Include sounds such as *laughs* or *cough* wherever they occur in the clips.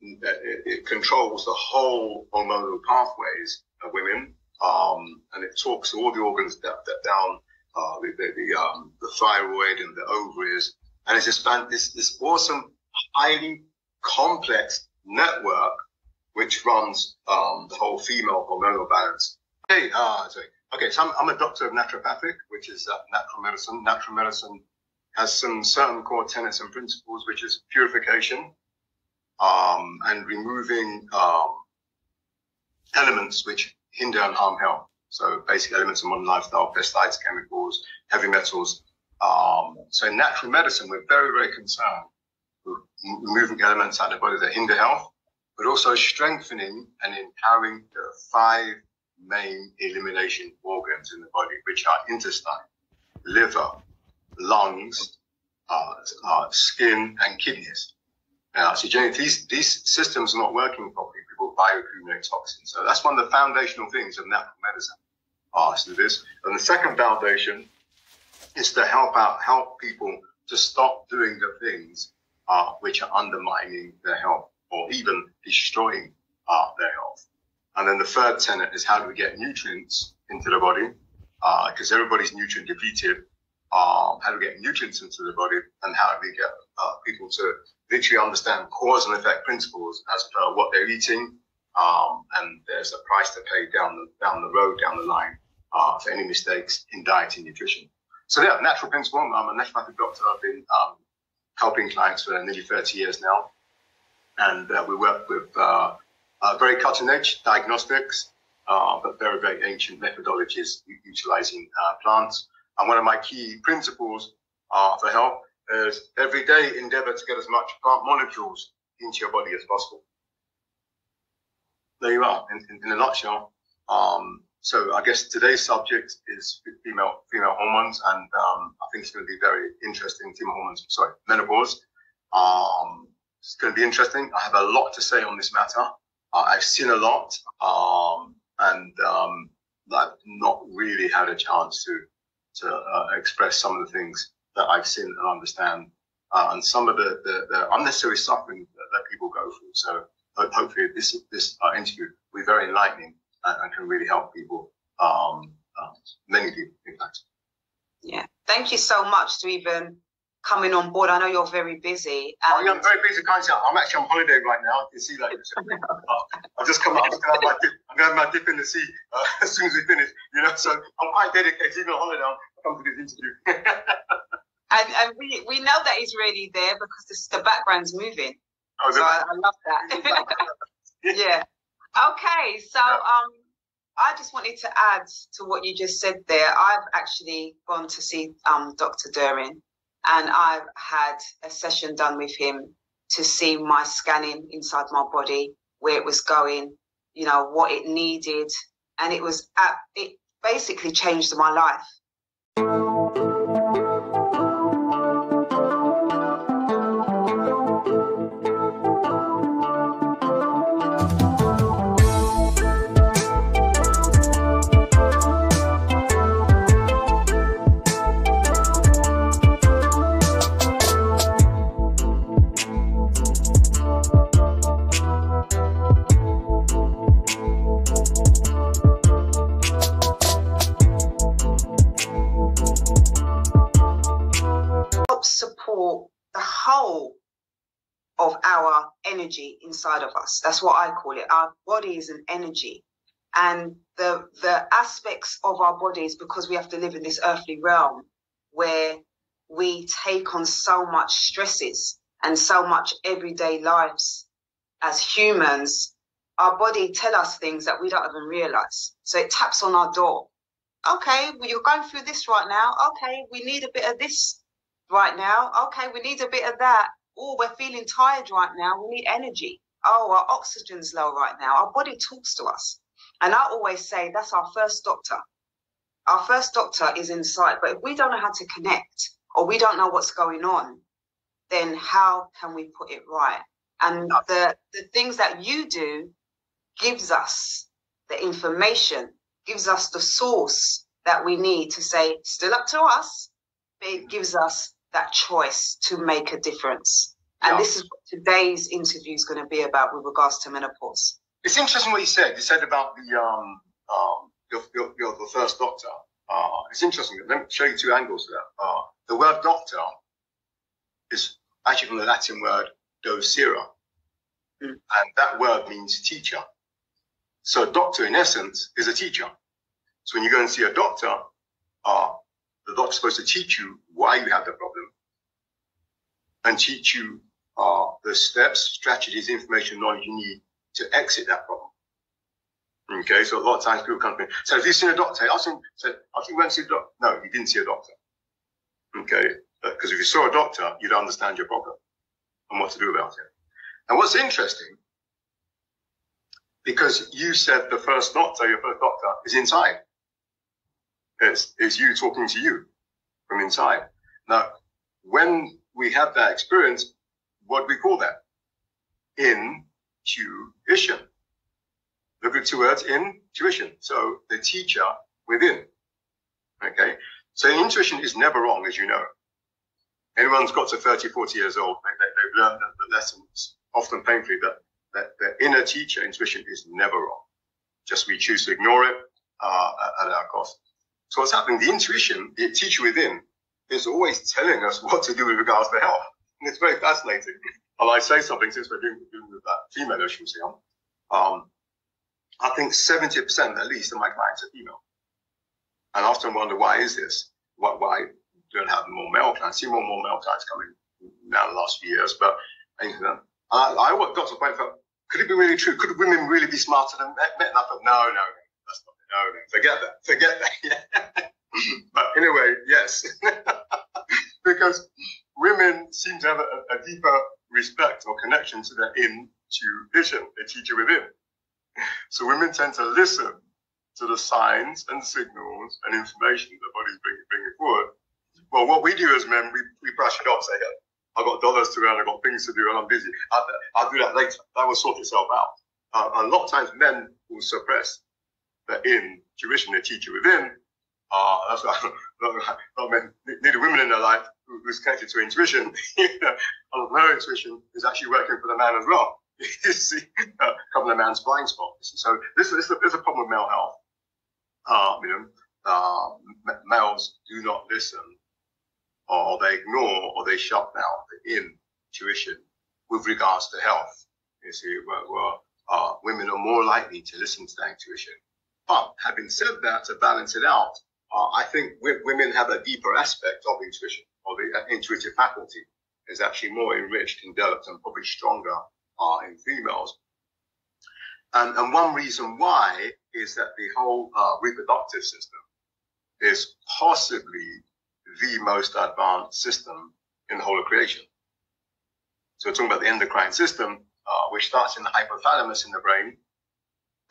it, it, controls the whole hormonal pathways of women, um, and it talks to all the organs that, that down uh, the the, the, um, the, thyroid and the ovaries, and it's just this this awesome, highly complex network which runs um, the whole female hormonal balance. Hey, uh, sorry. Okay, so I'm, I'm, a doctor of naturopathic, which is uh, natural medicine. Natural medicine has some certain core tenets and principles, which is purification um, and removing um, elements which hinder and harm health. So basic elements of modern lifestyle, pesticides, chemicals, heavy metals. Um, so in natural medicine, we're very, very concerned with removing elements out of the body that hinder health, but also strengthening and empowering the five main elimination organs in the body, which are intestine, liver, lungs, uh, uh, skin, and kidneys. Now, so generally, these, these systems are not working properly, people bioaccumulate toxins. So that's one of the foundational things of natural medicine. So this. And the second foundation is to help out, help people to stop doing the things uh, which are undermining their health or even destroying uh, their health. And then the third tenet is how do we get nutrients into the body? Because uh, everybody's nutrient depleted. Um, how do we get nutrients into the body? And how do we get uh, people to literally understand cause and effect principles as per what they're eating? Um, and there's a price to pay down the, down the road, down the line uh, for any mistakes in diet and nutrition. So yeah, natural principle. I'm a naturopathic doctor. I've been um, helping clients for nearly 30 years now. And uh, we work with uh, uh, very cutting edge diagnostics, uh, but very, very ancient methodologies utilizing uh, plants. And one of my key principles for health every day endeavor to get as much plant molecules into your body as possible. There you are, in, in, in a nutshell. Um, so I guess today's subject is female female hormones, and um, I think it's going to be very interesting. Female hormones, sorry, menopause. Um, it's going to be interesting. I have a lot to say on this matter. Uh, I've seen a lot, um, and um, I've not really had a chance to to uh, express some of the things that I've seen and understand, uh, and some of the, the, the unnecessary suffering that, that, people go through. So hopefully this this uh, interview will be very enlightening and, and can really help people, um, uh, many people, in fact. Yeah, thank you so much to even coming on board. I know you're very busy. Oh, yeah, I'm very busy, can't you? I'm actually on holiday right now. You can see that. I've just come out. I'm going to have my dip, I'm gonna have my dip in the sea uh, *laughs* as soon as we finish. You know, so I'm quite dedicated. Even on holiday, I'll come to this interview. *laughs* and and we, we know that he's really there because this, the background's moving. Oh, so I, I, love that. *laughs* yeah. Okay, so um, I just wanted to add to what you just said there. I've actually gone to see um, Dr. Derin and I've had a session done with him to see my scanning inside my body, where it was going, you know, what it needed. And it was, at, it basically changed my life. Energy inside of us. That's what I call it. Our body is an energy. And the the aspects of our bodies, because we have to live in this earthly realm where we take on so much stresses and so much everyday lives as humans, our body tell us things that we don't even realize. So it taps on our door. Okay, well, you're going through this right now. Okay, we need a bit of this right now. Okay, we need a bit of that oh, we're feeling tired right now. We need energy. Oh, our oxygen's low right now. Our body talks to us. And I always say that's our first doctor. Our first doctor is inside. But if we don't know how to connect or we don't know what's going on, then how can we put it right? And the, the things that you do gives us the information, gives us the source that we need to say, still up to us, but it gives us that choice to make a difference. And yeah. this is what today's interview is going to be about with regards to menopause. It's interesting what you said. You said about the um, um your, your, your the first doctor. Uh, it's interesting. Let me show you two angles to that. Uh, the word doctor is actually from the Latin word docere, mm. and that word means teacher. So, doctor, in essence, is a teacher. So, when you go and see a doctor, uh, the doctor's supposed to teach you why you have the problem and teach you uh, the steps, strategies, information, knowledge you need to exit that problem. Okay, so a lot of times people come to me, so have you seen a doctor? I said, I think you went to see a doctor. No, you didn't see a doctor. Okay, because if you saw a doctor, you'd understand your problem and what to do about it. And what's interesting, because you said the first doctor, your first doctor, is inside. It's, it's you talking to you from inside. Now, when we have that experience, what we call that? Intuition. Look at two words, intuition. So the teacher within. Okay. So intuition is never wrong, as you know. Anyone's got to 30, 40 years old, they, have learned the lessons, often painfully, that, that the inner teacher intuition is never wrong. Just we choose to ignore it uh, at our cost. So what's happening? The intuition, the teacher within, is always telling us what to do with regards to health. And *laughs* it's very fascinating. And I say something since we're doing, doing with that female issue, um, I think 70% at least of my clients are female. And I often wonder why is this? Why, why don't have more male clients? I see more and more male clients coming now in the last few years, but I, I, I got to the point of, could it be really true? Could women really be smarter than men? I thought, no, no, that's not, no, no, forget that, forget that. *laughs* *laughs* but anyway, yes, *laughs* because women seem to have a, a, deeper respect or connection to their intuition, their teacher within. So women tend to listen to the signs and signals and information the body's bringing, bringing forward. Well, what we do as men, we, we brush it off, say, hey, I've got dollars to earn, I've got things to do, and I'm busy. I'll, I'll do that later. That will sort itself out. Uh, a lot of times men will suppress the intuition, the teacher within. Uh, that's why not men need a women in their life who's connected to intuition. *laughs* and her intuition is actually working for the man as well. *laughs* you see, uh, covering a man's blind spots. So this, this, this is a problem with male health. Uh, you know, uh, males do not listen, or they ignore, or they shut down the intuition with regards to health. You see, where uh, women are more likely to listen to that intuition. But having said that, to balance it out, uh, I think women have a deeper aspect of intuition, or the uh, intuitive faculty is actually more enriched and developed and probably stronger uh, in females. And, and one reason why is that the whole uh, reproductive system is possibly the most advanced system in the whole of creation. So we're talking about the endocrine system, uh, which starts in the hypothalamus in the brain,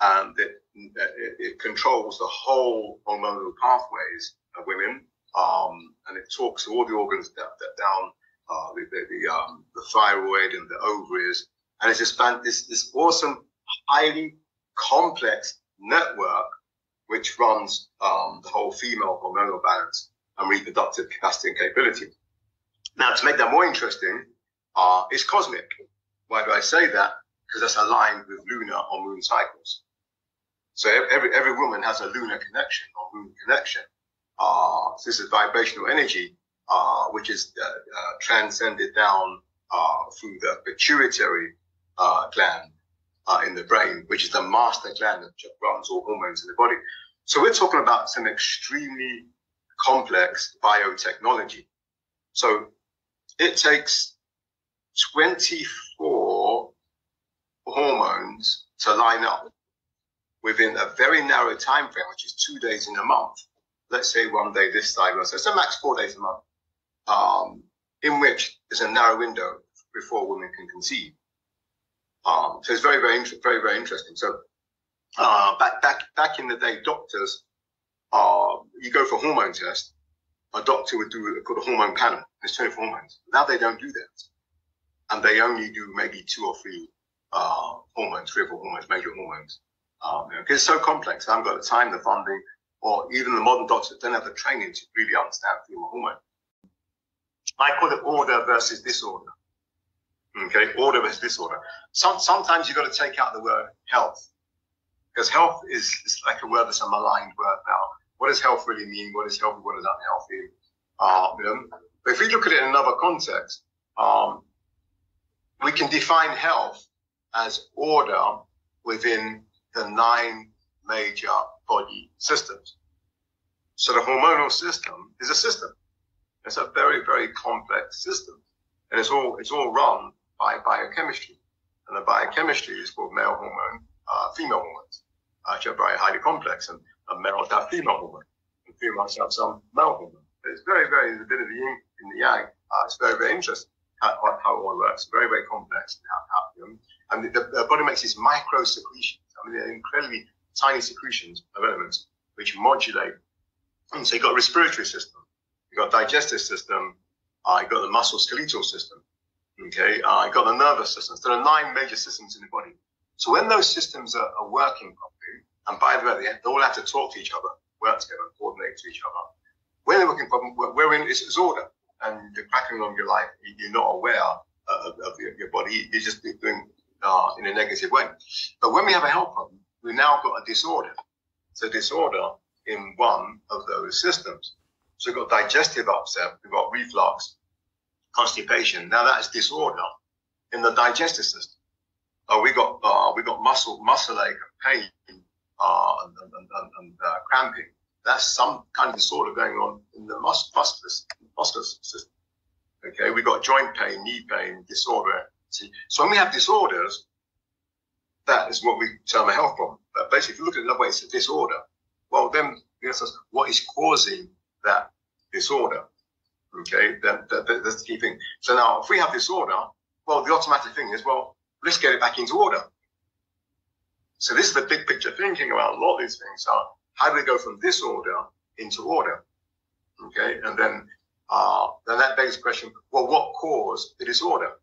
and it, it, it controls the whole hormonal pathways of women, um, and it talks to all the organs that, that down uh, the, the, the, um, the thyroid and the ovaries, and it's just this, this awesome, highly complex network which runs um, the whole female hormonal balance and reproductive capacity and capability. Now, to make that more interesting, uh, it's cosmic. Why do I say that? Because that's aligned with lunar or moon cycles. So every, every woman has a lunar connection or moon connection. Uh, so this is vibrational energy, uh, which is uh, uh, transcended down uh, through the pituitary gland in the brain, which is the master gland that runs all hormones in the body. So we're talking about some extremely complex biotechnology. So it takes 24 hormones to line up within a very narrow time frame, which is two days in a month. Let's say one day this side, so it's a max four days a month, um, in which there's a narrow window before women can conceive. Um, so it's very, very, very, very interesting. So uh, back, back, back in the day, doctors, uh, you go for a hormone test. A doctor would do called a hormone panel. There's 24 hormones. Now they don't do that, and they only do maybe two or three uh, hormones, three or four hormones, major hormones. Um, it's so complex. I haven't got the time, the funding, or even the modern doctors don't have the training to really understand female hormone. I call it order versus disorder. Okay, order versus disorder. Some, sometimes you've got to take out the word health because health is, is like a word that's a maligned word now. What does health really mean? What is healthy? What is unhealthy? Uh, you know, but if we look at it in another context, um, we can define health as order within the nine major body systems. So the hormonal system is a system. It's a very, very complex system. And it's all, it's all run by biochemistry. And the biochemistry is called male hormone, uh, female hormones, uh, which are very highly complex. And, and males have female hormone, and females have some male hormone. It's very, very, there's a bit of the yin in the yang. Uh, it's very, very interesting how, how it all works. Very, very complex. How, how, and the, the, body makes these micro secretions. I mean, they're incredibly tiny secretions of elements which modulate. And so you've got respiratory system, you've got digestive system, uh, you've got the muscle skeletal system, okay, uh, you've got the nervous system. So there are nine major systems in the body. So when those systems are, are working properly, and by the way, they, they all have to talk to each other, work together, coordinate to each other. When they're working properly, we're in its disorder, and you're cracking along your life, you're not aware of, of your, your, body, you're just doing uh, in a negative way. But when we have a health problem, we've now got a disorder. It's a disorder in one of those systems. So we've got digestive upset, we've got reflux, constipation. Now that's disorder in the digestive system. Uh, we got uh, we got muscle muscle ache, pain, uh, and, and, and, and uh, cramping. That's some kind of disorder going on in the mus- muscular, muscular system. Okay, we've got joint pain, knee pain, disorder. See, so when we have disorders, that is what we term a health problem. But basically, if you look at it another way, it's a disorder. Well, then we ask us, what is causing that disorder? Okay, then that, that, that's the key thing. So now, if we have disorder, well, the automatic thing is, well, let's get it back into order. So this is the big picture thinking about a lot of these things. So how do we go from disorder into order? Okay, and then uh, then that begs the question: Well, what caused the disorder?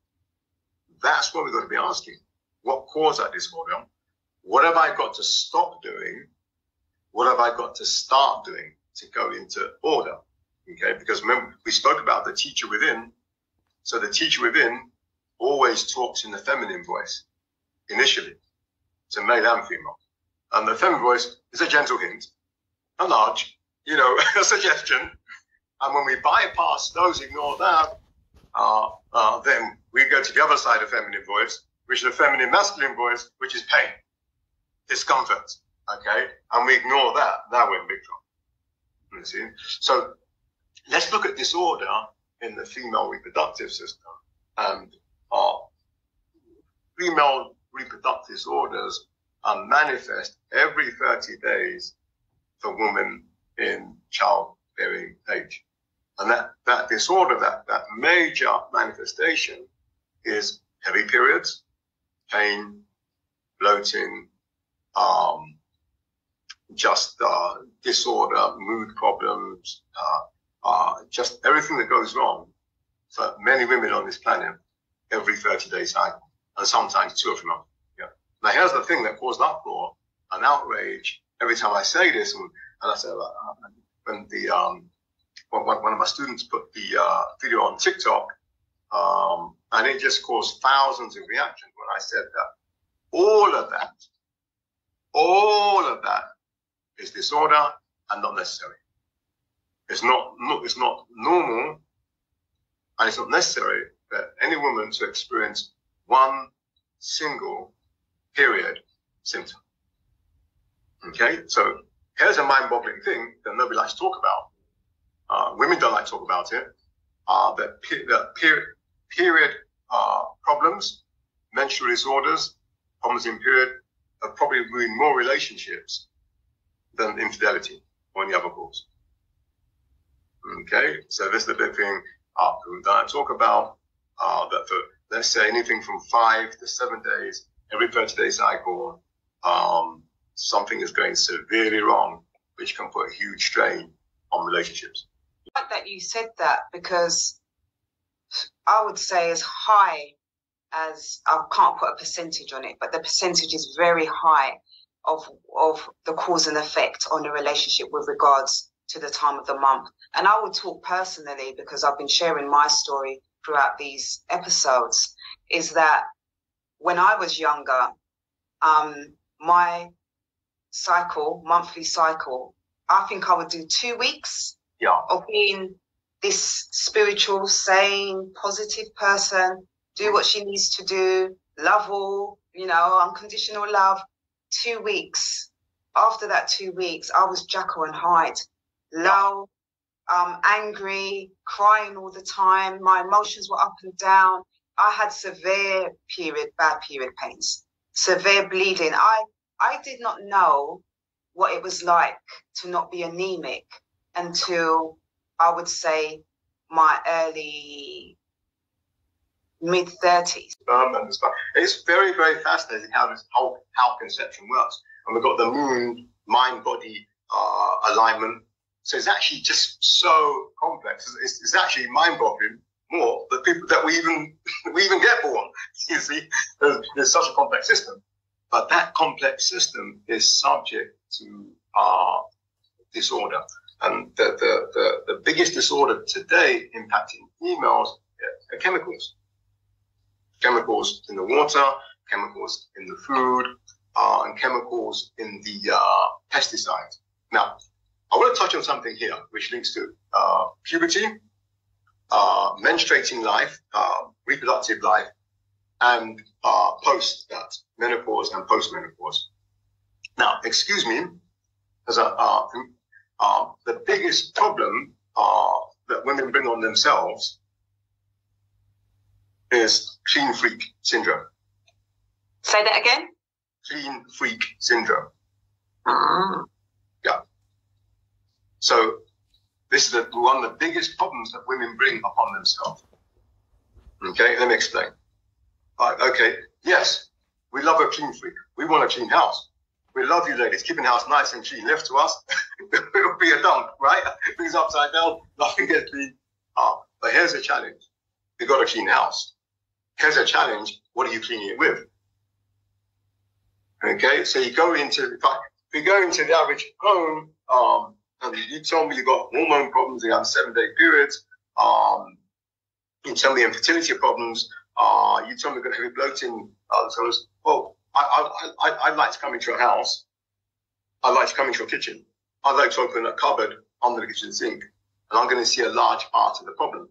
That's what we've got to be asking. What caused that disorder? What have I got to stop doing? What have I got to start doing to go into order? Okay, because remember, we spoke about the teacher within. So the teacher within always talks in the feminine voice initially, to male and female. And the feminine voice is a gentle hint, a nudge, you know, *laughs* a suggestion. And when we bypass those, ignore that, then we go to the other side of feminine voice, which is a feminine masculine voice, which is pain, discomfort. Okay, and we ignore that. Now we're in big trouble. You see? So let's look at disorder in the female reproductive system and uh, female reproductive disorders are manifest every 30 days for women in childbearing age. And that, that disorder, that, that major manifestation is heavy periods, pain, bloating, um, just uh, disorder, mood problems, uh, uh, just everything that goes wrong for many women on this planet every 30 day cycle, and sometimes two three months. Yeah. Now, here's the thing that caused uproar and outrage every time I say this, and, and I say, uh, when the um, when one of my students put the uh, video on TikTok, um, and it just caused thousands of reactions when I said that. All of that, all of that is disorder and not necessary. It's not, it's not normal and it's not necessary for any woman to experience one single period symptom. Okay, so here's a mind-boggling thing that nobody likes to talk about. Uh, women don't like to talk about it. Uh, that, pe- that period, period uh, problems, menstrual disorders, problems in period have probably ruined more relationships than infidelity or any other cause. Okay, so this is the big thing uh, we don't talk about uh, that for let's say anything from five to seven days, every 30 day cycle, um, something is going severely wrong, which can put a huge strain on relationships. Like that you said that because I would say as high as I can't put a percentage on it, but the percentage is very high of of the cause and effect on the relationship with regards to the time of the month. And I would talk personally because I've been sharing my story throughout these episodes is that when I was younger, um, my cycle, monthly cycle, I think I would do two weeks yeah. of being this spiritual, sane, positive person, do what she needs to do, love all, you know, unconditional love. Two weeks. After that two weeks, I was Jekyll and Hyde, low, um, angry, crying all the time. My emotions were up and down. I had severe period, bad period pains, severe bleeding. I I did not know what it was like to not be anemic until I would say my early mid thirties. Um, it's very, very fascinating how this whole how conception works. And we've got the moon mind body uh, alignment. So it's actually just so complex. It's, it's actually mind boggling more the people that we even *laughs* we even get born. *laughs* You see, there's, there's, such a complex system, but that complex system is subject to uh, disorder. And the, the, the, the biggest disorder today impacting females are chemicals. Chemicals in the water, chemicals in the food, uh, and chemicals in the uh, pesticides. Now, I want to touch on something here which links to uh, puberty uh, menstruating life, uh, reproductive life, and uh, post that, menopause and post-menopause. Now, excuse me, as a, uh, the biggest problem uh, that women bring on themselves is clean freak syndrome. Say that again. Clean freak syndrome. Mm. Yeah. So this is the, one of the biggest problems that women bring upon themselves. Okay, let me explain. Right, okay, yes, we love a clean freak. We want a clean house. We love you ladies, keeping the house nice and clean. Left to us, *laughs* it'll be a dump, right? *laughs* Things upside down, *laughs* nothing gets clean. Uh, but here's a challenge. You've got a clean house. Here's a challenge. What are you cleaning it with? Okay, so you go into, if you go into the average home, um, and you tell me you got hormone problems, you have seven day periods, um, you tell me infertility problems, uh, you tell me you're going to have bloating, uh, so well, I, I, I, I'd like to come into your house. I'd like to come into your kitchen. I'd like to open a cupboard under the kitchen sink, and I'm going to see a large part of the problem.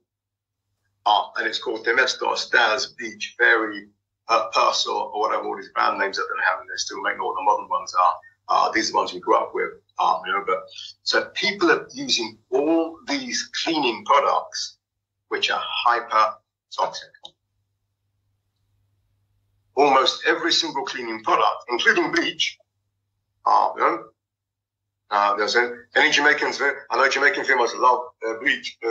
Uh, and it's called Domestos, Daz, Beach, Fairy, uh, or, whatever all these brand names that they have, and they still make all the modern ones are. Uh, these are the ones we grew up with. Um, you know, but so people are using all these cleaning products, which are hyper toxic. Almost every single cleaning product, including bleach, uh, you know, uh, there's any Jamaicans, I know Jamaican females love uh, bleach. *laughs*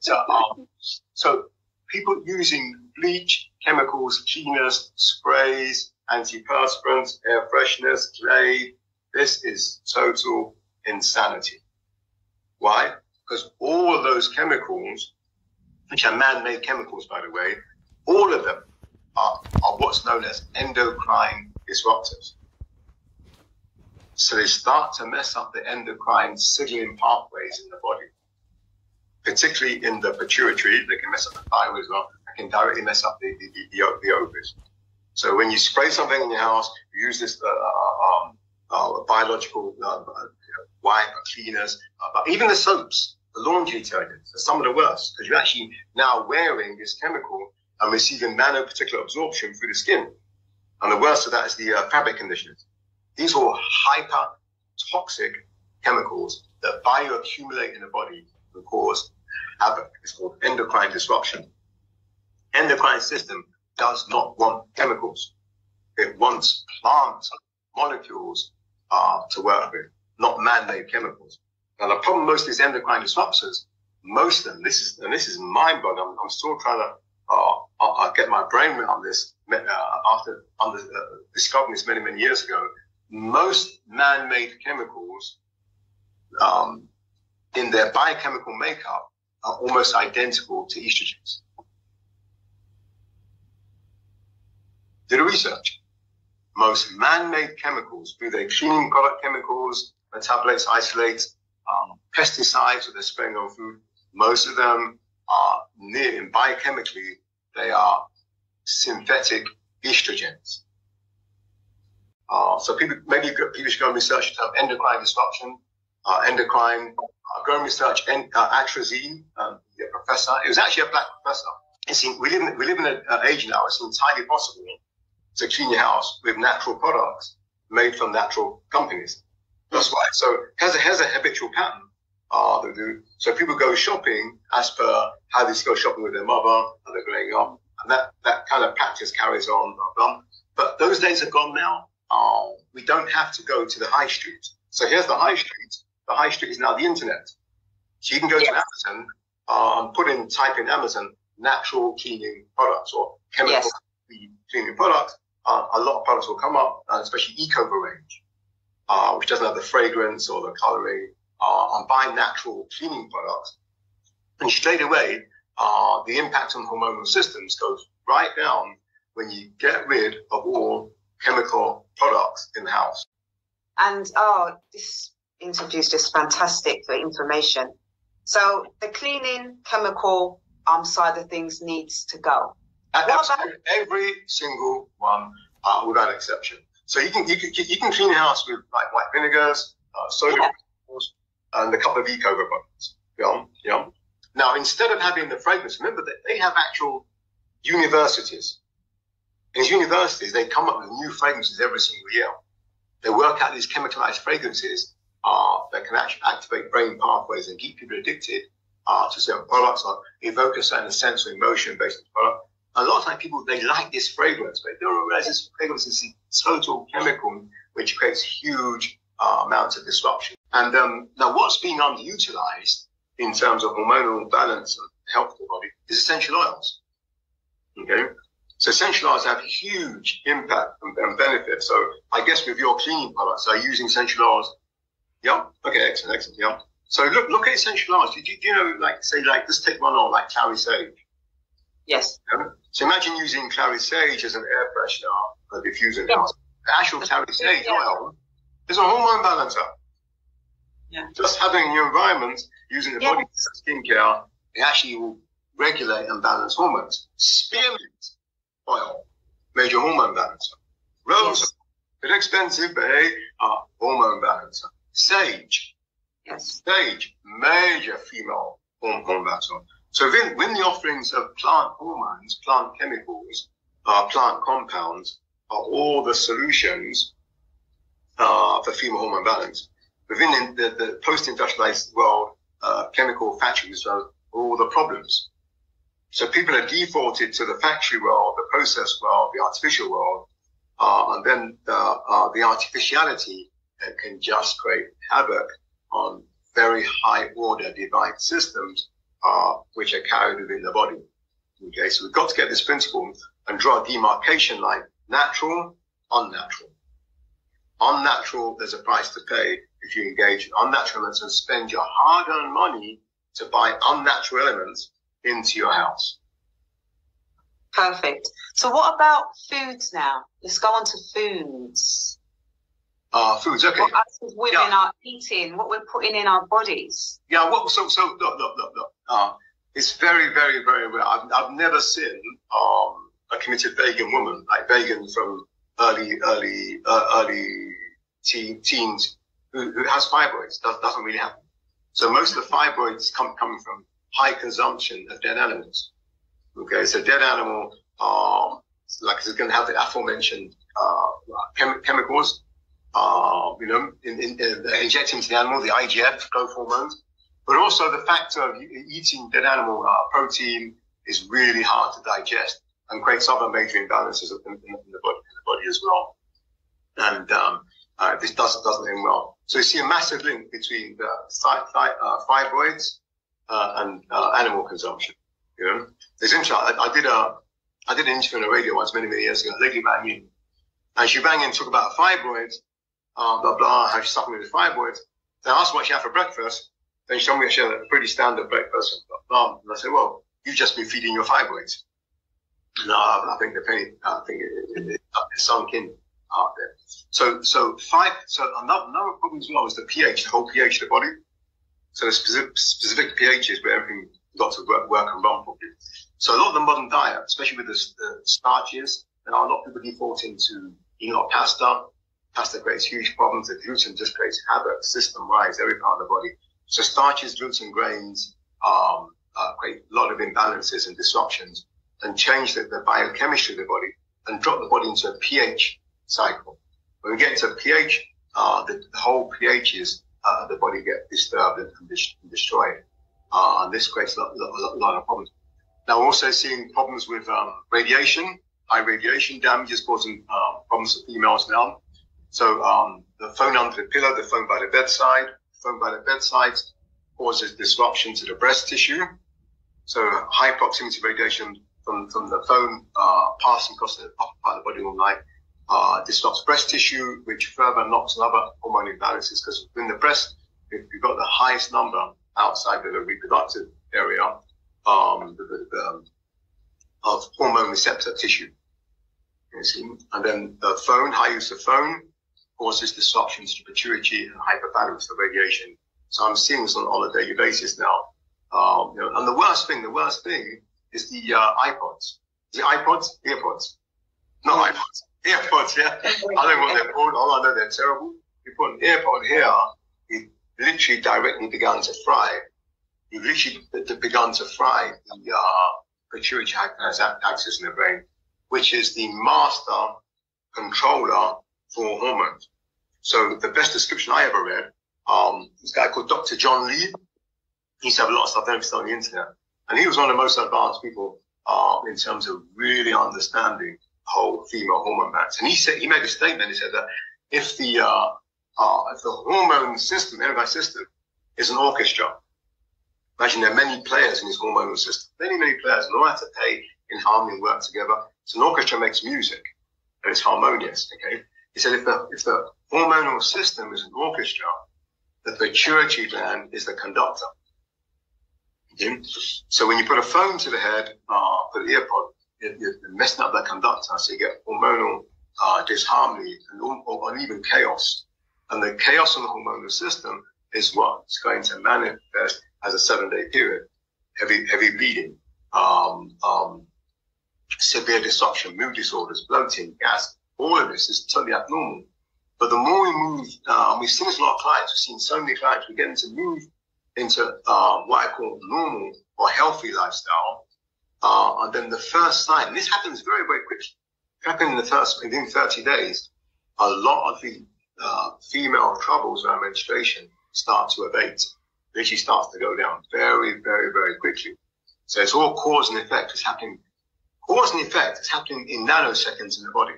so, um, so people using bleach, chemicals, cleaners, sprays, antiperspirants, air freshness, clay. This is total insanity. Why? Because all of those chemicals, which are man-made chemicals, by the way, all of them are, are what's known as endocrine disruptors. So they start to mess up the endocrine signaling pathways in the body, particularly in the pituitary. They can mess up the thyroid as well. They can directly mess up the, the, the, the ovaries. So when you spray something in your house, you use this uh, uh um, uh, biological uh, uh wipe cleaners, uh, even the soaps, laundry detergents, are some of the worst because you're actually now wearing this chemical and receiving nanoparticular absorption through the skin. And the worst of that is the fabric conditioners. These are hyper toxic chemicals that bioaccumulate in the body and cause havoc. It's called endocrine disruption. Endocrine system does not want chemicals. It wants plant molecules uh, to work with, not man-made chemicals. Now the problem most of these endocrine disruptors, most of them, this is and this is mind-boggling. I'm, I'm, still trying to uh, uh get my brain around this uh, after under, uh, discovering this many many years ago. Most man-made chemicals um, in their biochemical makeup are almost identical to estrogens. did a research. Most man-made chemicals, be they cleaning product chemicals, metabolites, isolates, pesticides that they're spraying on food, most of them are near and biochemically, they are synthetic estrogens. Uh, so people, maybe people should go and research the term endocrine disruption, uh, endocrine, uh, go and research en- uh, atrazine, um, professor. It was actually a black professor. In, we live in, we live in an age now, it's entirely possible to clean your house with natural products made from natural companies. That's why. So has a, has a habitual pattern. Uh, they do. So people go shopping as per how they go shopping with their mother and they're growing up. And that, that kind of practice carries on. But those days are gone now. Uh, we don't have to go to the high street. So here's the high street. The high street is now the internet. So you can go yes. to Amazon, um, put in, type in Amazon, natural cleaning products or chemical yes. cleaning products. Uh, a lot of products will come up, uh, especially Ecover range, uh, which doesn't have the fragrance or the coloring, uh, and buy natural cleaning products. And straight away, uh, the impact on hormonal systems goes right down when you get rid of all chemical products in the house. And oh, this interview is just fantastic for information. So the cleaning chemical um, side of things needs to go. Absolutely, every single one, uh, without exception. So you can you can you can clean your house with like white vinegars, uh, soda, yeah. And a couple of eco products. Yeah, yeah. Now instead of having the fragrance, remember that they have actual universities. In universities, they come up with new fragrances every single year. They work out these chemicalized fragrances uh, that can actually activate brain pathways and keep people addicted uh, to certain products or evoke a certain sense of emotion based on the product. A lot of times people, they like this fragrance, but they don't realize this fragrance is a total chemical which creates huge uh, amounts of disruption. And um, now what's being underutilized in terms of hormonal balance and health of the body is essential oils. Okay? So essential oils have huge impact and, and benefit. So I guess with your cleaning products, are you using essential oils? Yeah. Okay. Excellent. Excellent. Yeah. So look, look at essential oils. Do you, do you know, like, say, like, let's take one on, like clary sage. Yes. Yeah? So imagine using clary sage as an air freshener a diffuser. yeah. The actual clary sage yeah. oil is a hormone balancer. Yeah. Just having your environment using the yeah. body skincare, it actually will regulate and balance hormones. Spearmint oil, major hormone balancer. Rose, yes. bit expensive, but a uh, hormone balancer. Sage, Yes. Sage, major female hormone balancer. So when, when the offerings of plant hormones, plant chemicals, uh, plant compounds are all the solutions uh, for female hormone balance. Within the, the post-industrialized world, uh, chemical factories are all the problems. So people are defaulted to the factory world, the process world, the artificial world, uh, and then the, uh, the artificiality can just create havoc on very high order divine systems, uh, which are carried within the body. Okay, so we've got to get this principle and draw a demarcation line: natural, unnatural. Unnatural, there's a price to pay if you engage in unnatural elements and spend your hard-earned money to buy unnatural elements into your house. Perfect. So, what about foods now? Let's go on to foods uh, foods. Okay. What us as women yeah. are eating, what we're putting in our bodies. Yeah. Well, so so look look look look. Uh, it's very very very rare. I've, I've never seen um, a committed vegan woman like vegan from early early uh, early teen, teens who, who has fibroids. That doesn't really happen. So most of the fibroids come coming from high consumption of dead animals. Okay, so dead animal, um, like it's going to have the aforementioned uh, chem- chemicals uh, you know, in, in, in, uh, injecting to the animal the IGF, growth hormones, but also the fact of eating dead animal uh, protein is really hard to digest and creates other major imbalances in, in, in, the, body, in the body as well. And um, uh, this doesn't doesn't end well. So you see a massive link between the uh, fibroids uh, and uh, animal consumption. You know, there's interesting. I, I, did a I did an interview on the radio once many many years ago. Lady rang in, and she rang in talk about fibroids, uh, blah, blah, how she's suffering with fibroids. Then I asked what she had for breakfast. Then she told me she had a pretty standard breakfast. Blah, blah. And I said, well, you've just been feeding your fibroids. No, I, I think the penny, I think it, it, it, it sunk in there. So, so five, so another, another problem as well is the pH, the whole pH of the body. So the specific, specific pH is where everything got to work, work and run properly. So a lot of the modern diet, especially with the, the starches, there are a lot of people default into eating a lot of pasta. Pasta creates huge problems. The gluten just creates havoc system-wise, every part of the body. So starches, gluten, grains um, uh, create a lot of imbalances and disruptions and change the, the biochemistry of the body and drop the body into a pH cycle. When we get to pH, uh, the, the, whole pHs uh, the body get disturbed and, and destroyed. Uh, and this creates a lot, lot, of problems. Now, we're also seeing problems with um, radiation. High radiation damage is causing uh, problems for females now. So um, the phone under the pillow, the phone by the bedside, phone by the bedside causes disruption to the breast tissue. So high proximity radiation from, from the phone uh, passing across the upper part of the body all night uh, disrupts breast tissue, which further knocks another hormone imbalances because in the breast, you've got the highest number outside of the reproductive area um, the, the, um, of hormone receptor tissue. And then the phone, high use of phone, causes disruptions to pituitary and hypothalamus, the radiation. So I'm seeing this on, on a daily basis now. Um, you know, and the worst thing, the worst thing is the uh, iPods. The iPods, earpods, not iPods, earpods. Yeah, I don't know what they're called. All I know they're terrible. You put an earpod here, it literally directly began to fry. You literally begun to fry the uh, pituitary axis in the brain, which is the master controller for hormones. So the best description I ever read, um, this guy called Dr. John Lee. He used to have a lot of stuff on the internet. And he was one of the most advanced people uh, in terms of really understanding whole female hormone balance. And he said he made a statement. He said that if the uh, uh, if the hormone system, endocrine system, is an orchestra, imagine there are many players in this hormonal system, many many players, and all have to play in harmony and work together. So an orchestra makes music, and it's harmonious. Okay. He said if the if the hormonal system is an orchestra, the pituitary gland is the conductor. So when you put a phone to the head, uh, put an earpod, you're messing up that conductor. So you get hormonal uh, disharmony and, or, even chaos. And the chaos in the hormonal system is what's going to manifest as a seven day period. Heavy, heavy bleeding, um, um, severe disruption, mood disorders, bloating, gas. All of this is totally abnormal. But the more we move, uh, we've seen this a lot of clients, we've seen so many clients, we get to move into uh, what I call normal or healthy lifestyle, uh, and then the first sign, and this happens very, very quickly, happened in the first, within 30 days, a lot of the uh, female troubles around menstruation start to abate. Literally starts to go down very, very, very quickly. So it's all cause and effect. It's happening, cause and effect is happening in nanoseconds in the body.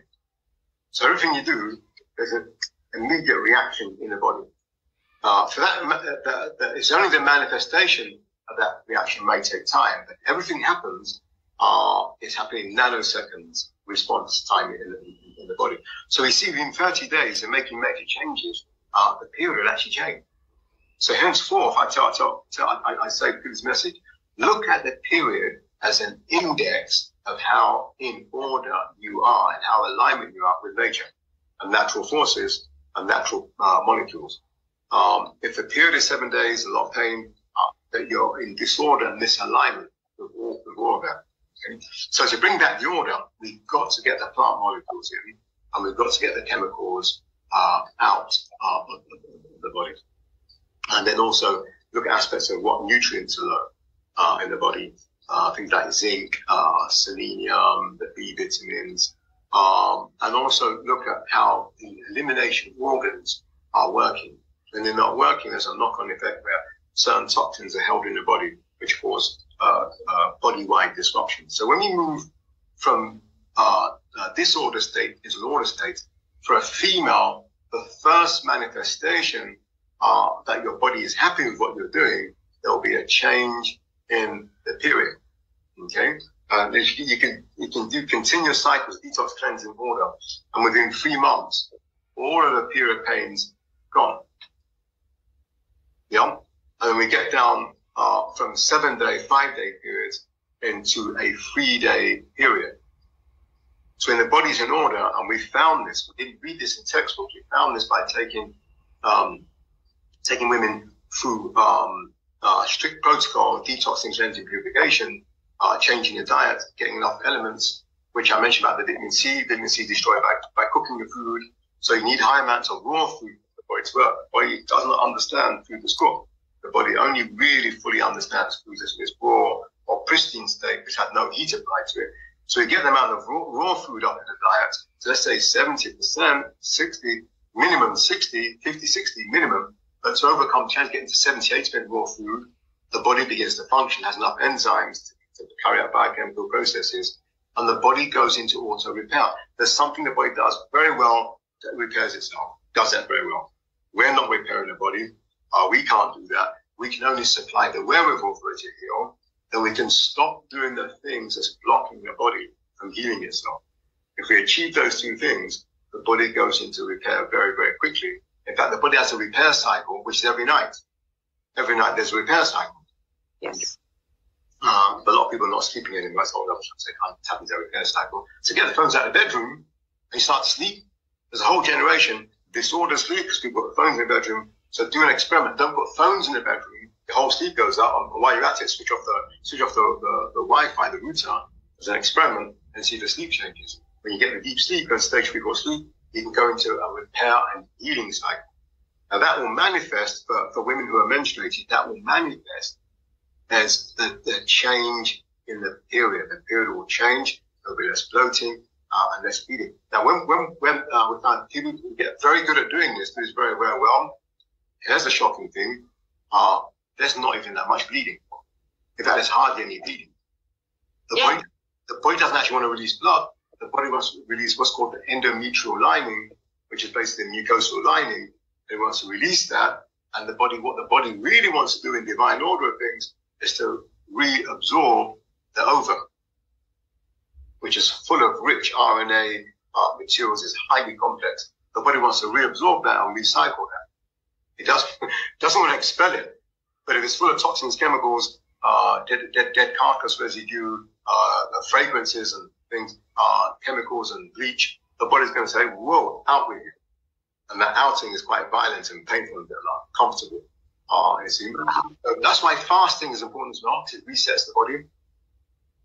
So everything you do, there's an immediate reaction in the body. Uh, for that, that, that, it's only the manifestation that reaction may take time, but everything happens uh, is happening in nanoseconds response time in the, in the body. So we see within 30 days of making major changes, uh, the period actually change. So henceforth, I tell, tell, tell I, I say this message, look at the period as an index of how in order you are and how alignment you are with nature and natural forces and natural uh, molecules. Um, if the period is seven days, a lot of pain, that you're in disorder and misalignment with all, all of that. Okay? So to bring back the order, we've got to get the plant molecules in, and we've got to get the chemicals uh, out uh, of the body. And then also look at aspects of what nutrients are low uh, in the body. Uh, things like zinc, uh, selenium, the B vitamins, um, and also look at how the elimination organs are working when they're not working, there's a knock-on effect where certain toxins are held in the body, which cause uh, uh, body-wide disruption. So when we move from uh, disorder state into an order state, for a female, the first manifestation uh, that your body is happy with what you're doing, there will be a change in the period. Okay, uh, you can you can do continuous cycles, detox, cleansing, order, and within three months, all of the period pains gone. Yeah. And we get down uh, from seven day, five day periods into a three day period. So when the body's in order, and we found this, we didn't read this in textbooks, we found this by taking, um, taking women through, um, uh, strict protocol, detoxing, cleansing, purification, uh, changing your diet, getting enough elements, which I mentioned about the vitamin C. Vitamin C destroyed by, by cooking the food. So you need high amounts of raw food for the to work. The body does not understand food is cooked. The body only really fully understands food as its raw or pristine state, which had no heat applied to it. So you get the amount of raw, raw food up in the diet. So let's say 70%, 60, minimum 60, 50, 60 minimum. But to overcome chance getting to 78% raw food, the body begins to function, has enough enzymes to, to carry out biochemical processes, and the body goes into auto repair. There's something the body does very well that repairs itself, does that very well. We're not repairing the body. Uh, we can't do that. We can only supply the wherewithal for it to heal then we can stop doing the things that's blocking the body from healing itself. If we achieve those two things, the body goes into repair very, very quickly. In fact, the body has a repair cycle, which is every night. Every night there's a repair cycle. Yes. Um, but a lot of people are not sleeping anymore. That's all say can't tap into their repair cycle. So get the phones out of the bedroom and you start to sleep. There's a whole generation disordered sleep because people put phones in the bedroom. So do an experiment. Don't put phones in the bedroom the whole sleep goes out. While you're at it, switch off the switch off the, the, the Wi-Fi, the router, as an experiment, and see if the sleep changes. When you get the deep sleep and stage before sleep, you can go into a repair and healing cycle. Now that will manifest for, for women who are menstruating. That will manifest as the, the change in the period. The period will change. There'll be less bloating uh, and less bleeding. Now, when when when uh, we find people get very good at doing this, this very very well. Here's the shocking thing: uh, there's not even that much bleeding. In fact, there's hardly any bleeding. The yeah. body, the body doesn't actually want to release blood. The body wants to release what's called the endometrial lining, which is basically the mucosal lining. It wants to release that. And the body, what the body really wants to do in divine order of things is to reabsorb the ovum, which is full of rich RNA uh, materials, is highly complex. The body wants to reabsorb that and recycle that. It does, *laughs* doesn't want to expel it. But if it's full of toxins, chemicals, uh, dead, dead, dead carcass residue, uh, fragrances and things, uh, chemicals and bleach, the body's going to say, whoa, out with you. And that outing is quite violent and painful and uncomfortable. Uh, so that's why fasting is important as well, because it resets the body.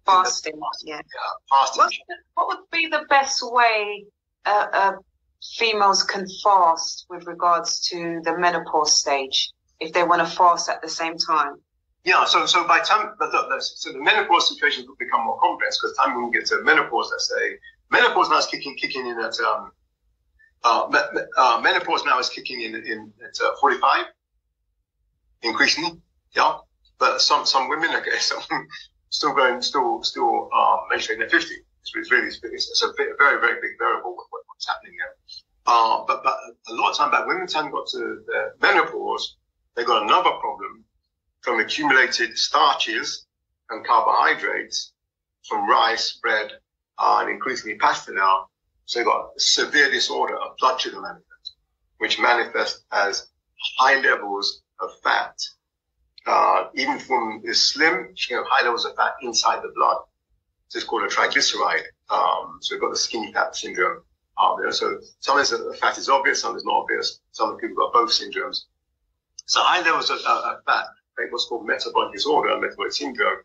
Fasting, yeah. yeah fasting. What, what, would be the best way uh, uh, females can fast with regards to the menopause stage? if they want to fast at the same time? Yeah, so so by time, but look, so the menopause situation could become more complex because time when we get to menopause, let's say menopause now is kicking kicking in at um, uh, uh, menopause now is kicking in in at uh, 45, increasingly, yeah. But some some women, okay, *laughs* some still going, still still uh, menstruating at 50. It's, really it's, a very very big variable what's happening here. Uh, but but a lot of time back, women time got to the menopause they got another problem from accumulated starches and carbohydrates from rice, bread, uh, and increasingly pasta now. So they got severe disorder of blood sugar management, which manifests as high levels of fat. Uh, even from the slim, you have high levels of fat inside the blood. It's called a triglyceride. Um, so we've got the skinny fat syndrome. Um, there. So some of the fat is obvious, some is not obvious. Some people got both syndromes. So high levels of, uh, fat make what's called metabolic disorder, metabolic syndrome,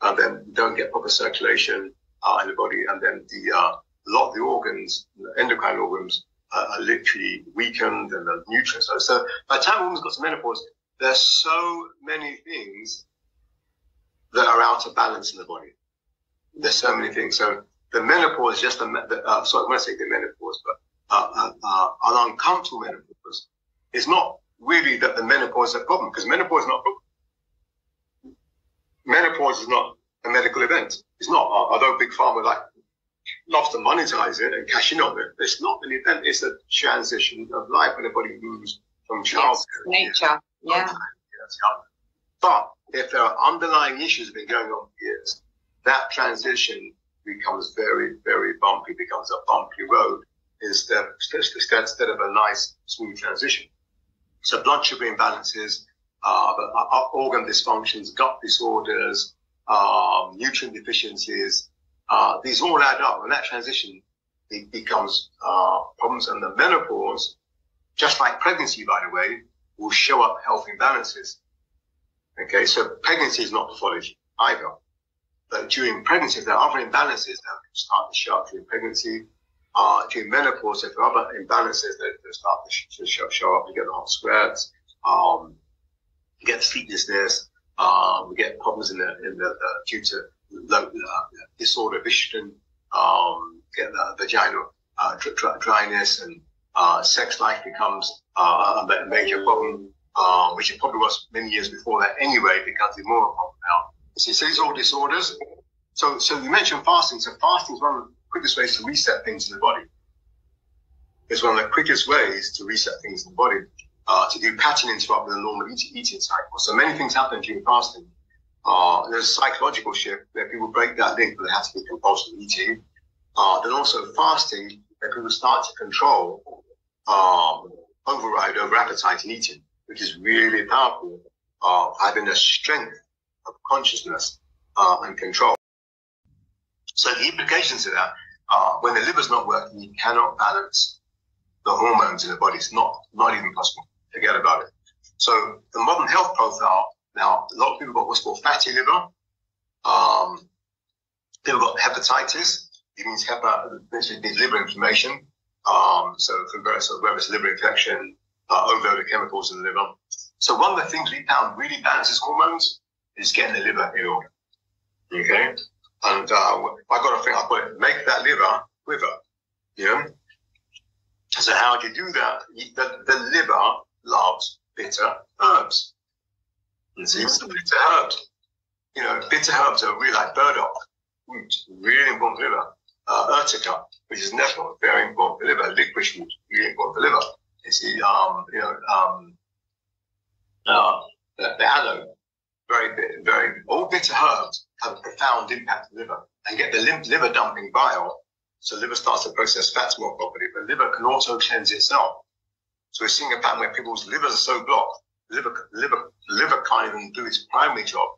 and then don't get proper circulation uh, in the body, and then the uh, lot of the organs, the endocrine organs, uh, are literally weakened and the nutrients. So, so by the time a woman's got to menopause, there's so many things that are out of balance in the body. There's so many things. So the menopause is just a, the, uh, sorry, when I say the menopause, but uh, uh, uh, an uncomfortable menopause is not really that the menopause is a problem because menopause is not a. Menopause is not a medical event. It's not. Although big pharma like love to monetize it and cash in on it, it's not an event. It's a transition of life when the body moves from childhood. Yes, nature. Yeah. But if there are underlying issues that have been going on for years, that transition becomes very, very bumpy, becomes a bumpy road instead, instead of a nice, smooth transition. So blood sugar imbalances, uh, uh, organ dysfunctions, gut disorders, um, nutrient deficiencies, uh, these all add up. And that transition it becomes uh, problems. And the menopause, just like pregnancy, by the way, will show up health imbalances. Okay, so pregnancy is not pathology either. That during pregnancy, if there are other imbalances that start to show up during pregnancy, uh, during menopause, if there are other imbalances that, start to, show, show, up, you get the hot sweats, um, you get sleeplessness, uh, we get problems in the, in the, uh, due to low, uh, disorder of estrogen, um, get the vaginal uh, dryness and uh, sex life becomes a major problem, which it probably was many years before that anyway, becomes more of a problem now. These are all disorders. So, so you mentioned fasting. So fasting is one of the quickest ways to reset things in the body. It's one of the quickest ways to reset things in the body, uh, to do pattern interrupt with a normal eating, eating cycle. So many things happen during fasting. Uh, there's a psychological shift where people break that link, but they have to be compulsive eating. Uh, then also fasting, where people start to control, um, override over appetite and eating, which is really powerful, uh, having a strength of consciousness uh, and control. So the implications of that are when the liver's not working, you cannot balance the hormones in the body. It's not not even possible. Forget about it. So the modern health profile now, a lot of people got what's called fatty liver. Um, people got hepatitis. It means hepa, means liver inflammation. Um, so whether it's liver infection, uh, overload of chemicals in the liver. So one of the things we found really balances hormones is getting the liver order. Okay? And uh, I got to think, I put it, make that liver quiver. You know? So how do you do that? The, the liver loves bitter herbs. You see, so bitter herbs. You know, bitter herbs are really like burdock, really important for liver. Uh, urtica, which is natural, very important for liver. Licorice root, really important for liver. You see, um, you know, um, uh, the, the aloe, very, very, all bitter herbs have a profound impact on the liver and get the liver dumping bile. So liver starts to process fats more properly, but liver can also cleanse itself. So we're seeing a pattern where people's livers are so blocked, liver, liver, liver can't even do its primary job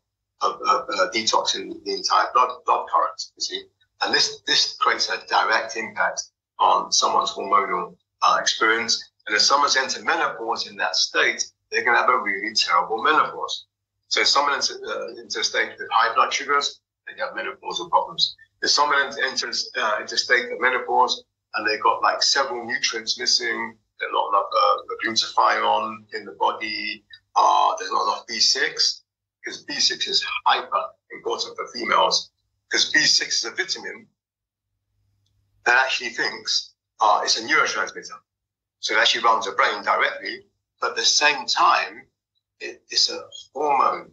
of, of uh, detoxing the entire blood, blood current, you see. And this, this creates a direct impact on someone's hormonal uh, experience. And if someone's entered menopause in that state, they're going to have a really terrible menopause. So if someone enters, uh, state with high blood sugars, they have menopausal problems. If someone enters uh, state of menopause and they've got like several nutrients missing, there's not enough uh, glutathione in the body, uh, there's not enough B6, because B6 is hyper important for females, because B6 is a vitamin that actually thinks uh, it's a neurotransmitter. So it actually runs the brain directly, but at the same time, it, it's a hormone.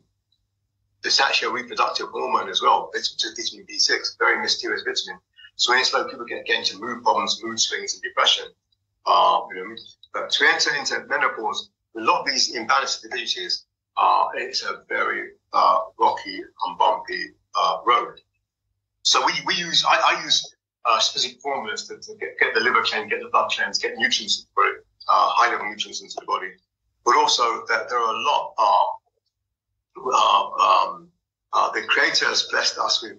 It's actually a reproductive hormone as well. It's vitamin B6, very mysterious vitamin. So when it's low, people get, get into mood problems, mood swings, and depression. Uh, you know, but to enter into menopause, a lot of these imbalances diseases, uh, it's a very uh, rocky and bumpy uh, road. So we, we use, I, I use uh, specific formulas to, to get, get, the liver clean, get the blood cleanse, get nutrients, very uh, high level nutrients into the body but also that there are a lot of um, uh, the Creator has blessed us with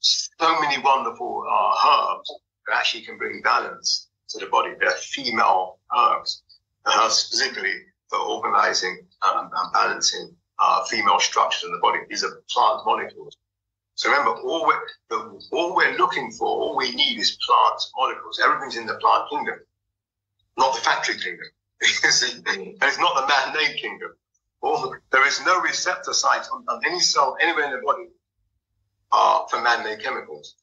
so many wonderful uh, herbs that actually can bring balance to the body. They're female herbs, herbs specifically for organizing um, and balancing uh, female structures in the body. These are plant molecules. So remember, all we're, the, all we're looking for, all we need is plant molecules. Everything's in the plant kingdom, not the factory kingdom. And it's not the man-made kingdom. Or there is no receptor site on, on, any cell anywhere in the body uh, for man-made chemicals.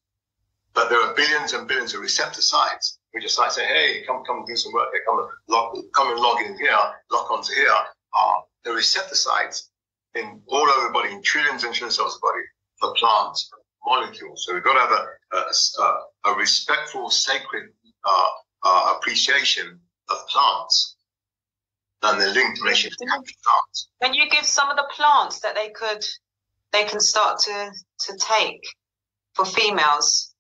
But there are billions and billions of receptor sites which just like say, hey, come come do some work here, come log, come and log in here, lock onto here. Uh, the receptor sites in all over the body, in trillions and trillions of cells of the body for plant molecules. So we've got to have a, a, a, a respectful, sacred uh, uh, appreciation of plants and the linked relationship plants. Can you give some of the plants that they could they can start to to take for females?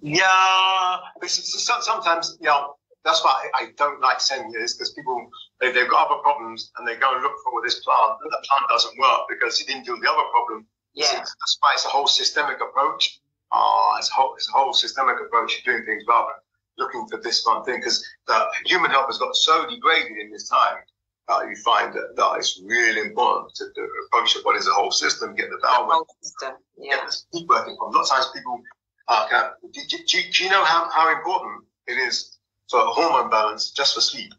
Yeah, sometimes you know that's why I, don't like saying this because people they, they've got other problems and they go and look for this plant and the plant doesn't work because it didn't do the other problem. Yeah, so that's why it's a whole systemic approach. Uh, it's a whole, it's a whole systemic approach to doing things rather looking for this one thing because the human health has got so degraded in this time uh, you find that, that it's really important to, to approach your body as a whole system, get the bowel Whole system. Yeah. get the sleep working. A lot of times people uh, can, do, do, do, you know how, how important it is for hormone balance just for sleep?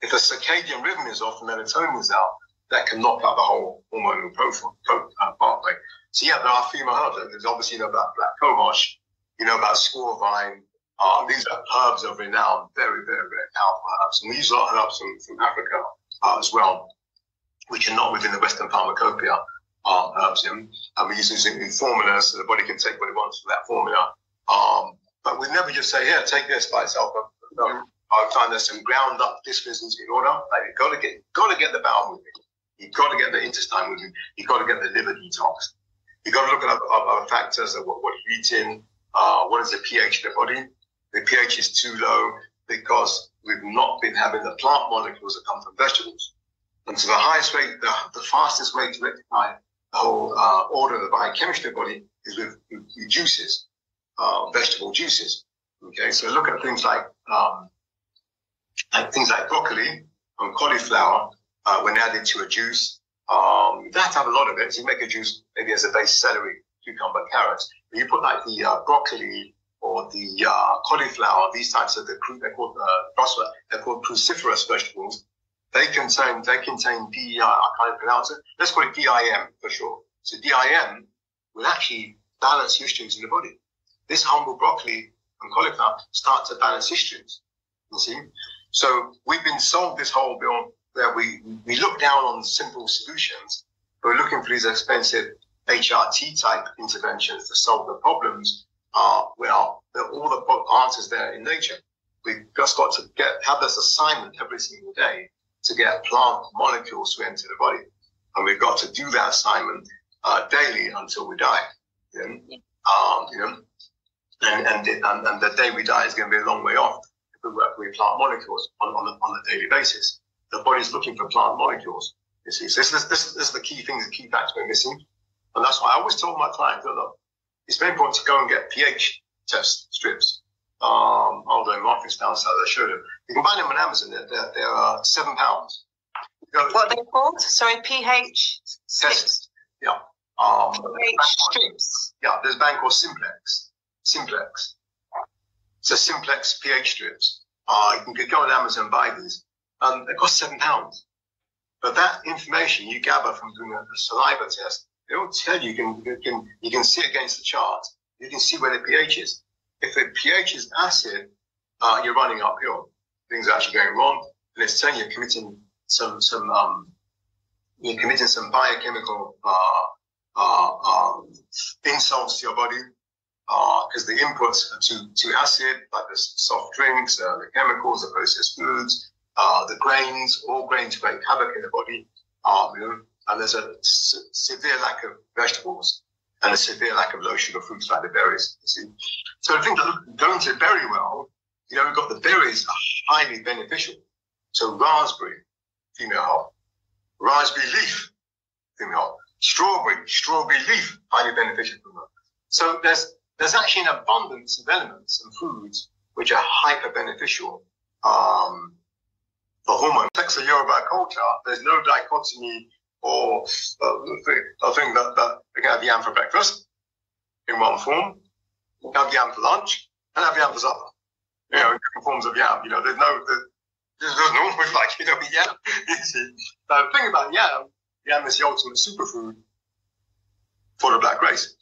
If a circadian rhythm is off, and melatonin is out, that can knock out the whole hormonal profile, uh, pathway. So yeah, there are female herbs. There's obviously you know about black cohosh, you know about scorvine. Uh, these are herbs of renown, very, very, very powerful herbs. And we use a lot of herbs from, from Africa uh, as well, which are not within the Western pharmacopoeia uh, herbs in. And we use these in, in formulas so the body can take what it wants from that formula. Um, but we never just say, yeah, take this by itself. No, I find there's some ground up dysfunctions in order. Like you've got to get, got to get the bowel moving. You've got to get the intestine moving. You've got to get the liver detox. You've got to look at other, other factors of what, what you're eating. Uh, what is the pH of the body? The pH is too low because we've not been having the plant molecules that come from vegetables. And so the highest way, the, the fastest way to rectify the whole uh, order of the biochemistry of the body is with, with, juices, uh, vegetable juices. Okay, so look at things like um, like things like broccoli and cauliflower uh, when added to a juice. Um, don't have a lot of it. So you make a juice maybe as a base celery, cucumber, carrots. But you put like the uh, broccoli or the uh, cauliflower, these types of the they're called uh, they're called cruciferous vegetables. They contain they contain DI. I can't pronounce it. Let's call it DIM for sure. So DIM will actually balance histamines in the body. This humble broccoli and cauliflower start to balance histamines. You see. So we've been sold this whole bill where we, we look down on simple solutions. We're looking for these expensive HRT type interventions to solve the problems. Uh, well, all the answers there in nature. We've just got to get have this assignment every single day to get plant molecules to enter the body, and we've got to do that assignment uh, daily until we die. You know? Um, you know, and and, and and the day we die is going to be a long way off if we work with plant molecules on on a, on a daily basis the body's looking for plant molecules. You see, so this, this, this, this is the key things, the key facts we're missing. And that's why I always tell my clients, look, it's very important to go and get pH test strips. Um, I'll do my office downstairs, I showed them. You can buy them on Amazon, they're, they're, they're uh, seven pounds. What are they called? Sorry, pH test. Yeah. Um, pH strips. Yeah, there's a bank called Simplex. Simplex. So Simplex pH strips. Uh, you can go on Amazon and buy these. Um, it costs seven pounds. But that information you gather from doing a, a saliva test, it will tell you, you can, you can, you can see against the chart, you can see where the pH is. If the pH is acid, uh, you're running uphill. Things are actually going wrong. And it's you you're committing some, some, um, you're committing some biochemical, uh, uh, um, insults to your body because uh, the inputs to, to acid, like the soft drinks, uh, the chemicals, the processed foods, uh, the grains, all grains create havoc in the body. Um, you know, and there's a severe lack of vegetables and a severe lack of low sugar fruits like the berries. So I think that going to berry well, you know, we've got the berries are highly beneficial. So raspberry, female hop, raspberry leaf, female hop, strawberry, strawberry leaf, highly beneficial for. So there's there's actually an abundance of elements and foods which are hyper beneficial um, the hormone. Sex of Yoruba culture, there's no dichotomy or uh, thing that, that we can have yam for breakfast in one form, have yam for lunch, and have yam for supper. You know, different forms of yam. You know, there's no, there's, there's no always *laughs* like, you know, yam. *laughs* The thing about yam, yam is the ultimate superfood for the black race.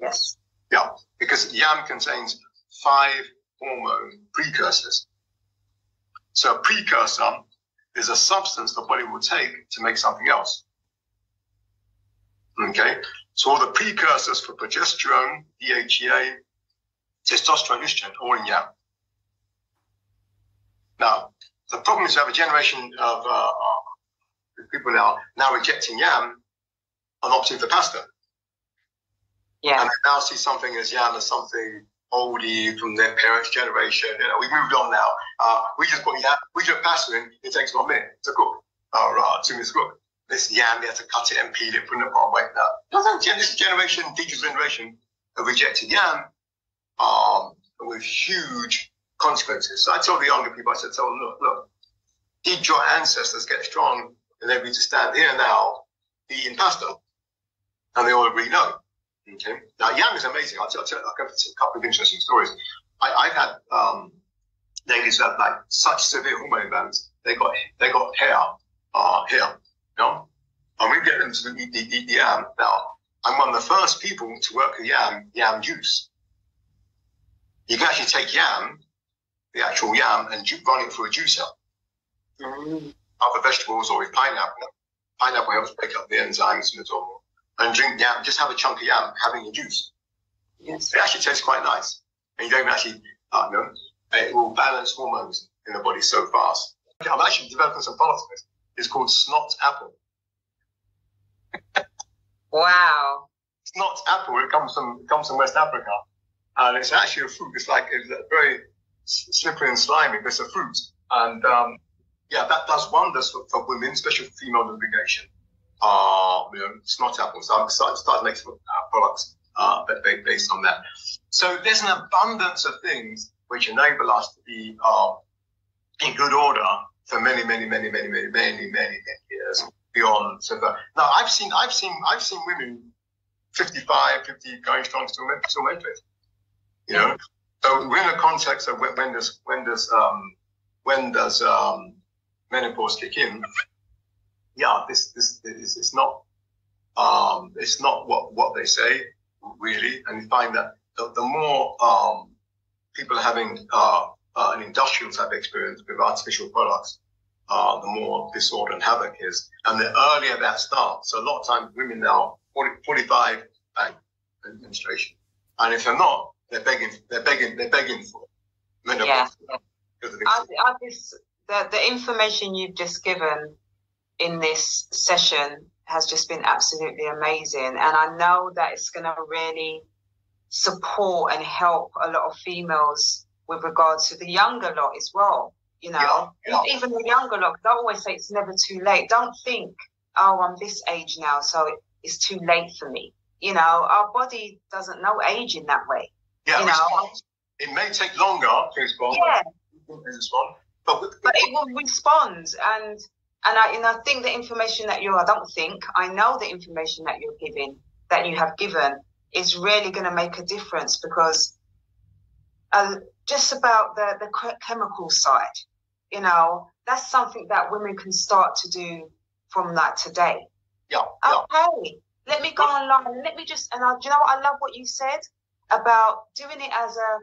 Yes. Yeah, because yam contains five hormone precursors. So a precursor is a substance the body will take to make something else. Okay, so all the precursors for progesterone, DHEA, testosterone, estrogen, all in yam. Now, the problem is we have a generation of uh, people now now rejecting yam and opting for pasta. Yeah. And they now see something as yam as something oldie from their parents' generation. You know, we moved on now. Uh, we just put yam, we just pasta in. It takes one minute to cook, or uh, two minutes to cook. This yam, they have to cut it and peel it, put it in the pot, wait that. This generation, digital generation, have rejected yam um, with huge consequences. So I told the younger people, I said, them, look, look, did your ancestors get strong and able to stand here now eating pasta? And they all agree no. Okay. Now yam is amazing. I'll tell, I'll tell I'll give a couple of interesting stories. I, have had um, ladies that like such severe hormone imbalance. They got they got hair, uh, hair, you know, and we get them to eat, eat, eat the yam. Now I'm one of the first people to work with yam yam juice. You can actually take yam, the actual yam, and run it through a juicer. Mm. Other vegetables or with pineapple. Pineapple helps break up the enzymes in the normal. And drink yam, just have a chunk of yam, having a juice. Yes. It actually tastes quite nice. And you don't even actually, uh, you know, it will balance hormones in the body so fast. I'm actually developing some products for this. It's called snot apple. *laughs* wow. Snot apple. It comes from it comes from West Africa, and it's actually a fruit. It's like it's very slippery and slimy, but it's a fruit. And um, yeah, that does wonders for, for women, especially for female lubrication. Uh, you know, snot apples. I'm starting to make some uh, products uh, based on that. So there's an abundance of things which enable us to be uh, in good order for many, many, many, many, many, many, many, many years beyond. So now I've seen, I've seen, I've seen women 55, 50 going strong still, still menstruate. You know, so we're in the context of when, when does when does um, when does um, menopause kick in? Yeah, this this is it's not um, it's not what what they say really, and you find that the, the more um, people are having uh, uh, an industrial type experience with artificial products, uh, the more disorder and havoc is, and the earlier that starts. So a lot of times, women now 40, 45 bang menstruation, and if they're not, they're begging, they're begging, they're begging for menopause. Yeah. I the, the information you've just given in this session has just been absolutely amazing. And I know that it's going to really support and help a lot of females with regards to the younger lot as well. You know, yeah, yeah. even the younger lot, I always say it's never too late. Don't think, oh, I'm this age now, so it's too late for me. You know, our body doesn't know age in that way. Yeah, you know, it may take longer to respond. Yeah. Respond, but, but it will respond, and and I, and I think the information that you're, I don't think, I know the information that you're giving, that you have given, is really going to make a difference because uh, just about the, the chemical side, you know, that's something that women can start to do from that today. Yeah. Okay. Let me go online. Let me just, and I, do you know what? I love what you said about doing it as a,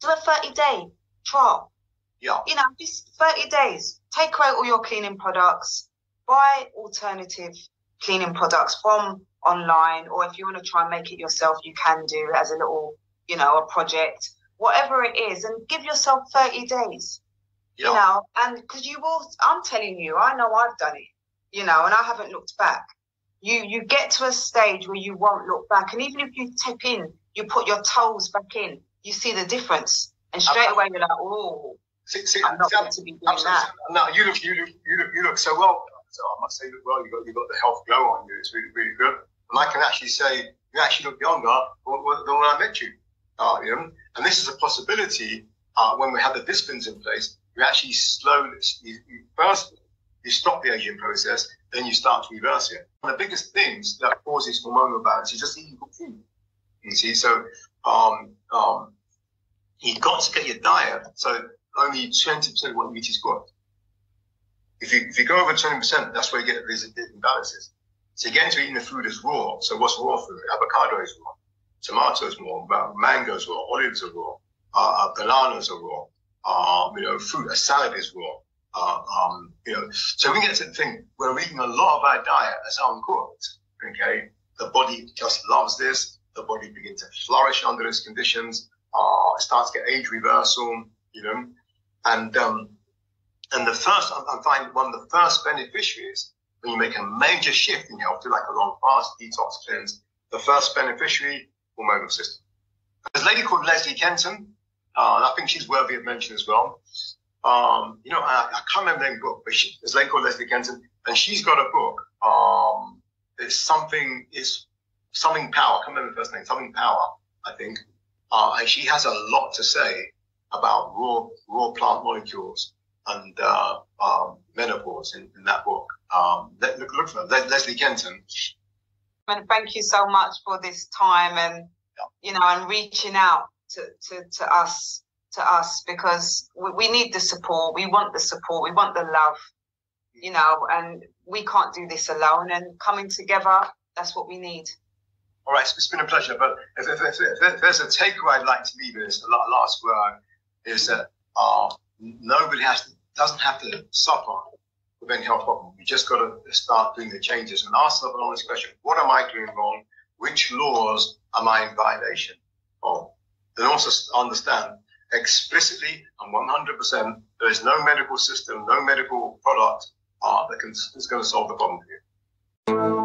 do a 30 day trial. Yeah. You know, just 30 days. Take away all your cleaning products, buy alternative cleaning products from online, or if you want to try and make it yourself, you can do as a little, you know, a project, whatever it is, and give yourself 30 days. Yeah. You know, and because you will, I'm telling you, I know I've done it, you know, and I haven't looked back. You you get to a stage where you won't look back, and even if you tip in, you put your toes back in, you see the difference, and straight away you're like, oh, See, see, I'm not see, to be doing that. No, you look, you look, you look, you look so well. So I must say, look well. You got, you got the health glow on you. It's really, really good. And I can actually say you actually look younger than when I met you. Uh, you know? And this is a possibility uh, when we have the disciplines in place. You actually slowly, you, you first you stop the aging process, then you start to reverse it. One of the biggest things that causes hormonal balance is just eating good food. You see, so um, um, you've got to get your diet. So only 20% of what you eat is good. If you, if you go over 20%, that's where you get these imbalances. So you get into eating the food as raw. So what's raw food? Avocado is raw. Tomatoes raw. Mangoes raw. Olives are raw. Uh, uh, bananas are raw. Uh, you know, fruit, a salad is raw. Uh, um, you know, so we get to the thing, we're eating a lot of our diet as uncooked. Okay. The body just loves this. The body begins to flourish under those conditions. Uh, it starts to get age reversal, you know, and um, and the first, I find one of the first beneficiaries when you make a major shift in health, do like a long fast, detox cleanse, the first beneficiary, hormonal system. There's a lady called Leslie Kenton, uh, and I think she's worthy of mention as well. Um, you know, I, I, can't remember the name book, but she, there's a lady called Leslie Kenton, and she's got a book. Um, it's something, it's something power. I can't remember the first name, something power, I think. Uh, and she has a lot to say about raw raw plant molecules and uh, um, menopause in, in, that book. Um, look, look for Leslie Kenton. And thank you so much for this time and you know and reaching out to, to, to us to us because we, we need the support. We want the support. We want the love. You know, and we can't do this alone. And coming together, that's what we need. All right, it's been a pleasure. But if, if, if, if there's a takeaway I'd like to leave this, the last word is that uh, nobody has to, doesn't have to suffer with any health problem. You just got to start doing the changes and ask yourself an honest question: What am I doing wrong? Which laws am I in violation of? And also understand explicitly and 100% there is no medical system, no medical product uh, that can, is going to solve the problem for you.